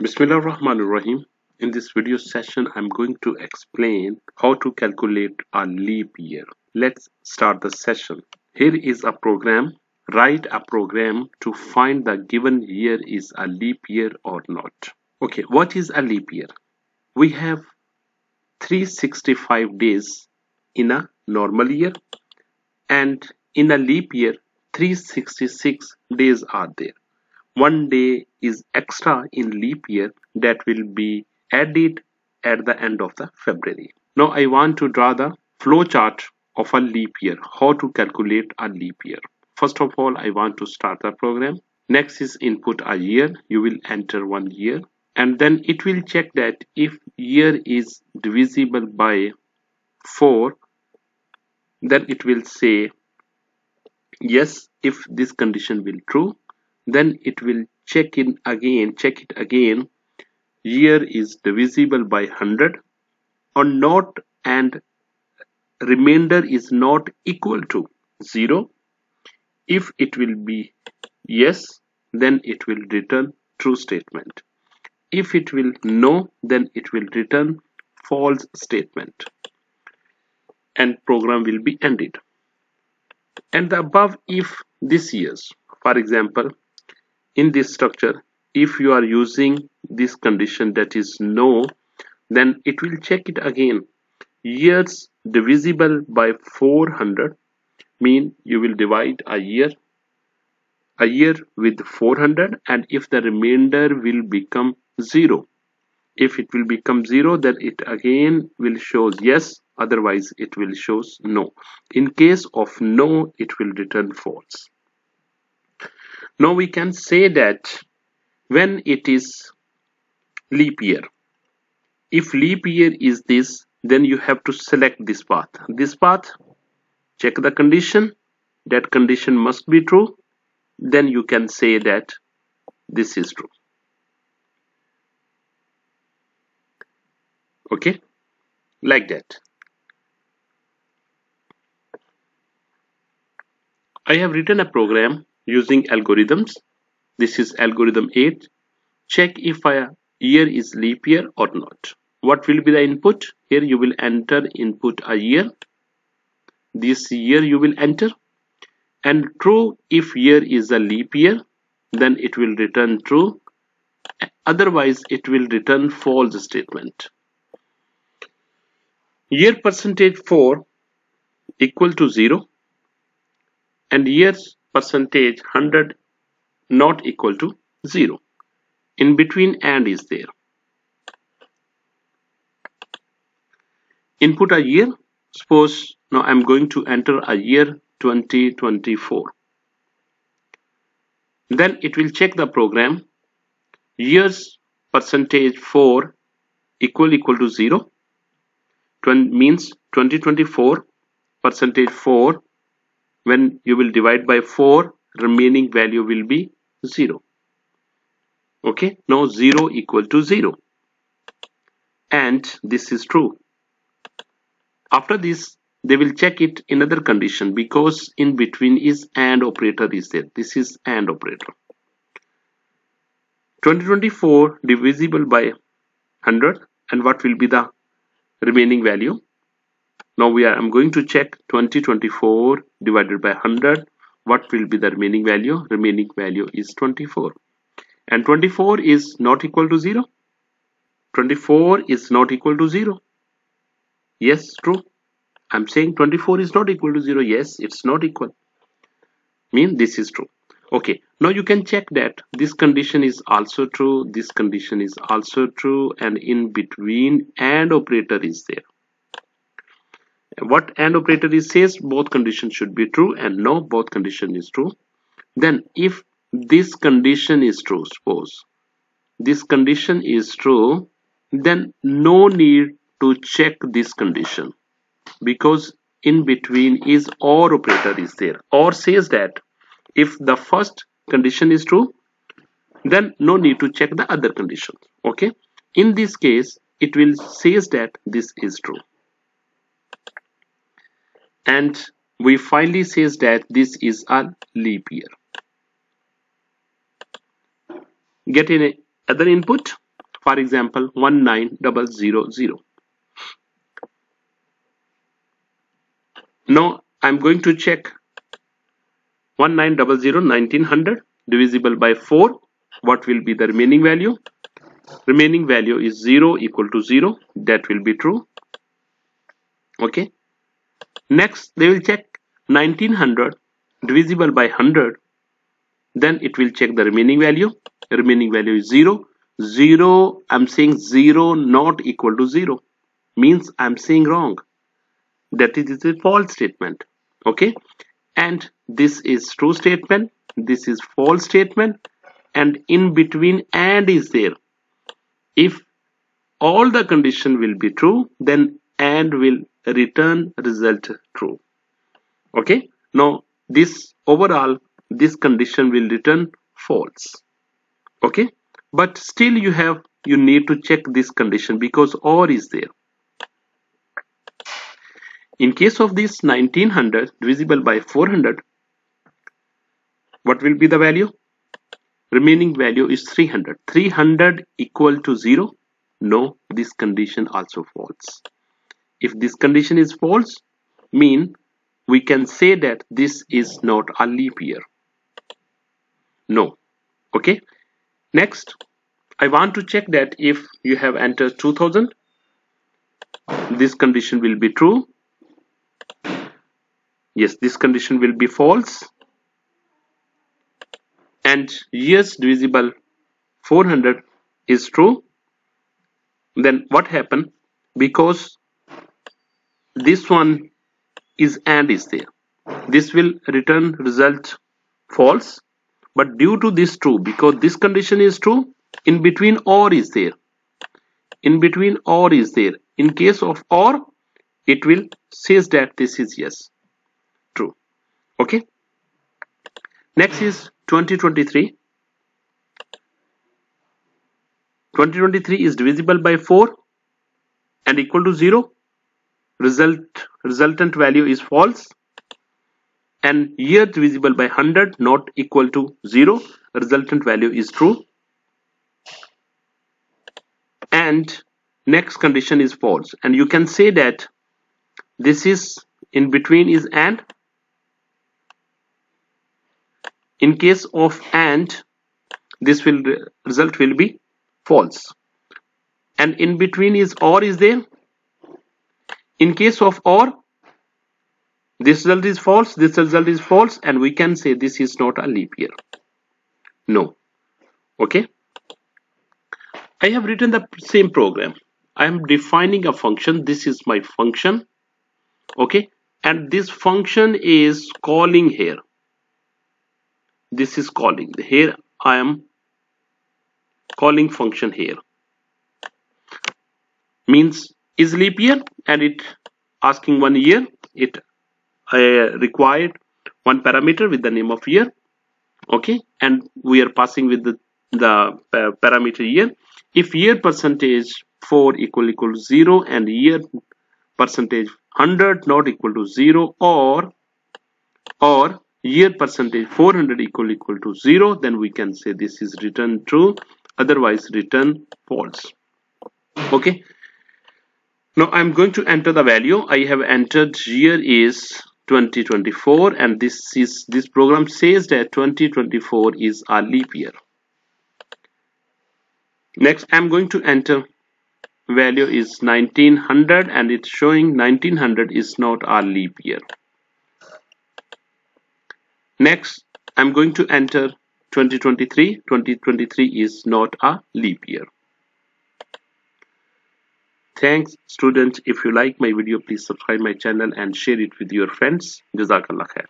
Bismillah Rahman Rahim. In this video session, I'm going to explain how to calculate a leap year. Let's start the session. Here is a program. Write a program to find the given year is a leap year or not. Okay, what is a leap year? We have 365 days in a normal year and in a leap year 366 days are there one day is extra in leap year that will be added at the end of the February. Now I want to draw the flow chart of a leap year, how to calculate a leap year. First of all, I want to start the program. Next is input a year. You will enter one year and then it will check that if year is divisible by 4 then it will say yes if this condition will true then it will check in again check it again. Year is divisible by 100 or not and remainder is not equal to 0 if it will be yes then it will return true statement. If it will no then it will return false statement. And program will be ended. And the above if this years for example in this structure if you are using this condition that is no then it will check it again. Years divisible by 400 mean you will divide a year a year with 400 and if the remainder will become 0 if it will become 0 then it again will shows yes otherwise it will shows no. In case of no it will return false now we can say that when it is leap year, if leap year is this, then you have to select this path. This path, check the condition, that condition must be true, then you can say that this is true. Okay, like that. I have written a program using algorithms. This is algorithm 8. Check if a year is leap year or not. What will be the input? Here you will enter input a year. This year you will enter. And true if year is a leap year, then it will return true. Otherwise, it will return false statement. Year percentage 4 equal to 0 and years percentage 100 not equal to 0 in between and is there. Input a year. Suppose now I'm going to enter a year 2024 then it will check the program. Years percentage 4 equal equal to 0 means 2024 percentage 4 when you will divide by 4 remaining value will be 0 okay? Now 0 equal to 0 and this is true. After this they will check it in other condition because in between is AND operator is there. This is AND operator. 2024 divisible by 100 and what will be the remaining value now we are i'm going to check 2024 divided by 100 what will be the remaining value? Remaining value is 24 and 24 is not equal to 0 24 is not equal to 0 yes true. I'm saying 24 is not equal to 0 yes it's not equal. Mean this is true. Okay now you can check that this condition is also true this condition is also true and in between and operator is there what AND operator is says both conditions should be true and no both condition is true. Then if this condition is true suppose this condition is true then no need to check this condition because in between is OR operator is there. Or says that if the first condition is true then no need to check the other condition okay? In this case it will says that this is true and we finally says that this is a leap year. Get in other input? For example 19000 now I'm going to check. 1900 1900 divisible by 4 what will be the remaining value? Remaining value is 0 equal to 0 that will be true. Okay next they will check 1900 divisible by 100 then it will check the remaining value. Remaining value is 0 0 I'm saying 0 not equal to 0 means I'm saying wrong. That is a false statement. Okay? And this is true statement. This is false statement. And in between and is there. If all the condition will be true then and will return result true. Okay? Now this overall this condition will return false. Okay? But still you have you need to check this condition because or is there. In case of this 1900 divisible by 400 what will be the value? Remaining value is 300 300 equal to 0 no this condition also false if this condition is false mean we can say that this is not a leap year. No. Okay? Next I want to check that if you have entered 2000 this condition will be true. Yes this condition will be false. And years divisible 400 is true. Then what happened? Because this one is and is there. This will return result false. But due to this true because this condition is true in between or is there. In between or is there. In case of or it will says that this is yes. True. Okay? Next is 2023 2023 is divisible by 4 and equal to 0 result resultant value is false and year divisible by 100 not equal to 0 resultant value is true. And next condition is false. And you can say that this is in between is and. In case of and this will result will be false. And in between is or is there in case of or this result is false this result is false and we can say this is not a leap year. No. Okay? I have written the same program. I am defining a function. This is my function. Okay? And this function is calling here. This is calling. Here I am calling function here. Means is leap year and it asking one year. It uh, required one parameter with the name of year. Okay? And we are passing with the, the uh, parameter year. If year percentage 4 equal equal 0 and year percentage 100 not equal to 0 or or year percentage 400 equal equal to 0 then we can say this is return true. Otherwise return false. Okay now I'm going to enter the value. I have entered year is 2024 and this is this program says that 2024 is a leap year. Next I'm going to enter. Value is 1900 and it's showing 1900 is not a leap year. Next I'm going to enter 2023 2023 is not a leap year thanks students. If you like my video please subscribe my channel and share it with your friends. Jazakallah khair